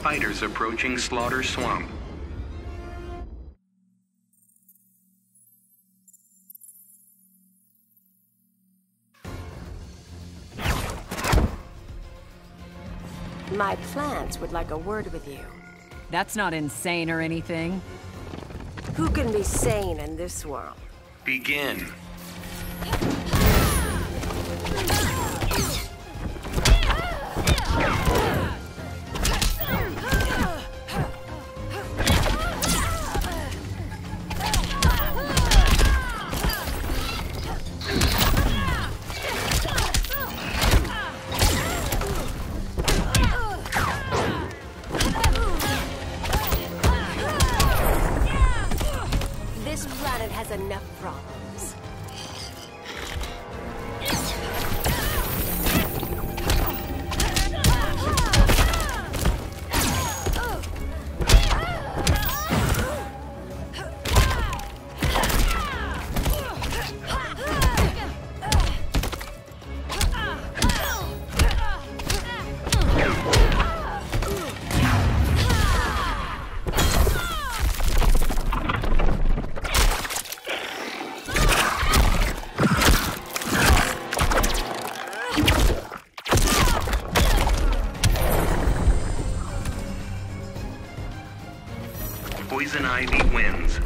fighters approaching Slaughter Swamp. My plants would like a word with you. That's not insane or anything. Who can be sane in this world? Begin. Enough problems. Poison Ivy wins.